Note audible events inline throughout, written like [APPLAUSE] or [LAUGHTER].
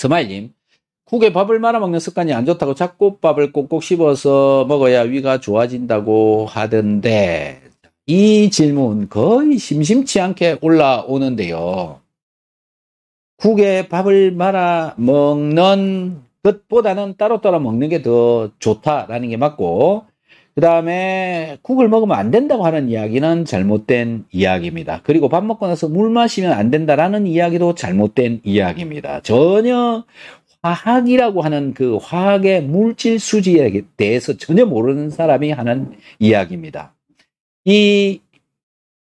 스마일님, 국에 밥을 말아 먹는 습관이 안 좋다고 잡곡밥을 꼭꼭 씹어서 먹어야 위가 좋아진다고 하던데, 이 질문 거의 심심치 않게 올라오는데요. 국에 밥을 말아 먹는 것보다는 따로따로 먹는 게 더 좋다라는 게 맞고, 그 다음에 국을 먹으면 안 된다고 하는 이야기는 잘못된 이야기입니다. 그리고 밥 먹고 나서 물 마시면 안 된다라는 이야기도 잘못된 이야기입니다. 전혀 화학이라고 하는 그 화학의 물질 수지에 대해서 전혀 모르는 사람이 하는 이야기입니다. 이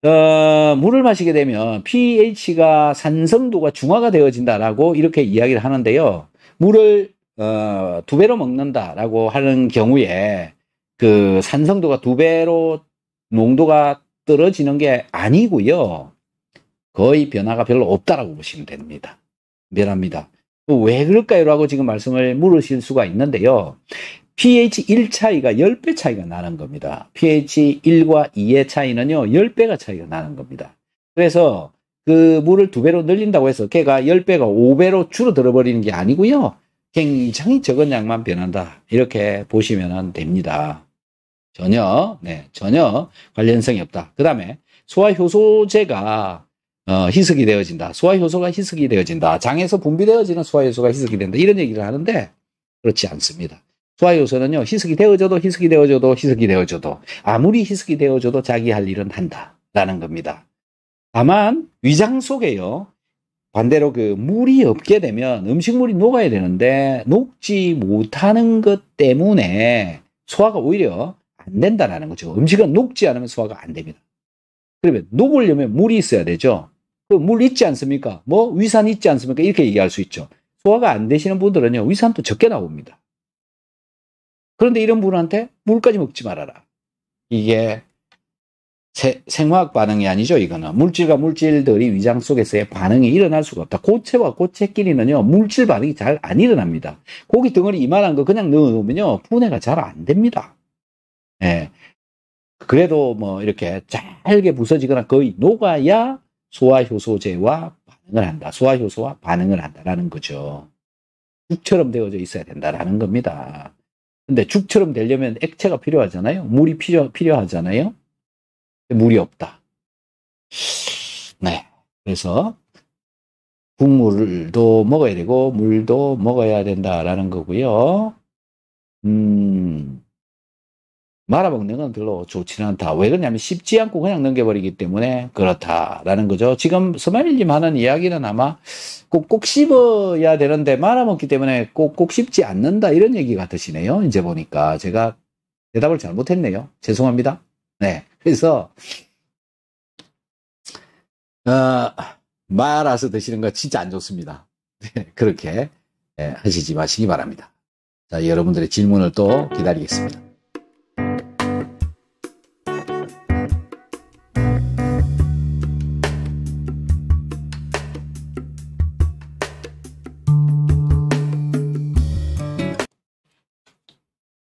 어, 물을 마시게 되면 pH가 산성도가 중화가 되어진다라고 이렇게 이야기를 하는데요. 물을 어, 두 배로 먹는다라고 하는 경우에 그 산성도가 두 배로 농도가 떨어지는 게 아니고요. 거의 변화가 별로 없다라고 보시면 됩니다. 미안합니다. 왜 그럴까요? 라고 지금 말씀을 물으실 수가 있는데요. pH 1 차이가 10배 차이가 나는 겁니다. pH 1과 2의 차이는요, 10배가 차이가 나는 겁니다. 그래서 그 물을 두 배로 늘린다고 해서 걔가 10배가 5배로 줄어들어 버리는 게 아니고요. 굉장히 적은 양만 변한다. 이렇게 보시면 됩니다. 전혀, 네, 전혀 관련성이 없다. 그 다음에 소화효소제가 어, 희석이 되어진다. 소화효소가 희석이 되어진다. 장에서 분비되어지는 소화효소가 희석이 된다. 이런 얘기를 하는데 그렇지 않습니다. 소화효소는요, 희석이 되어져도 희석이 되어져도 희석이 되어져도 아무리 희석이 되어져도 자기 할 일은 한다 라는 겁니다. 다만 위장 속에요. 반대로 그 물이 없게 되면 음식물이 녹아야 되는데 녹지 못하는 것 때문에 소화가 오히려 안 된다라는 거죠. 음식은 녹지 않으면 소화가 안 됩니다. 그러면 녹으려면 물이 있어야 되죠. 그 물 있지 않습니까? 뭐 위산 있지 않습니까? 이렇게 얘기할 수 있죠. 소화가 안 되시는 분들은요, 위산도 적게 나옵니다. 그런데 이런 분한테 물까지 먹지 말아라. 이게 세, 생화학 반응이 아니죠, 이거는. 물질과 물질들이 위장 속에서의 반응이 일어날 수가 없다. 고체와 고체끼리는요, 물질 반응이 잘 안 일어납니다. 고기 덩어리 이만한 거 그냥 넣어놓으면요, 분해가 잘 안 됩니다. 예. 그래도 뭐 이렇게 잘게 부서지거나 거의 녹아야 소화효소제와 반응을 한다. 소화효소와 반응을 한다라는 거죠. 죽처럼 되어져 있어야 된다라는 겁니다. 근데 죽처럼 되려면 액체가 필요하잖아요. 물이 필요, 필요하잖아요. 물이 없다. 네. 그래서 국물도 먹어야 되고 물도 먹어야 된다라는 거고요. 음, 말아먹는 건 별로 좋지는 않다. 왜 그러냐면 쉽지 않고 그냥 넘겨버리기 때문에 그렇다라는 거죠. 지금 스마일님 하는 이야기는 아마 꼭 꼭 씹어야 되는데 말아먹기 때문에 꼭 꼭 씹지 않는다 이런 얘기 같으시네요. 이제 보니까 제가 대답을 잘못했네요. 죄송합니다. 네. 그래서 어, 말아서 드시는 거 진짜 안 좋습니다. [LAUGHS] 네, 그렇게 네, 하시지 마시기 바랍니다. 자, 여러분들의 질문을 또 기다리겠습니다.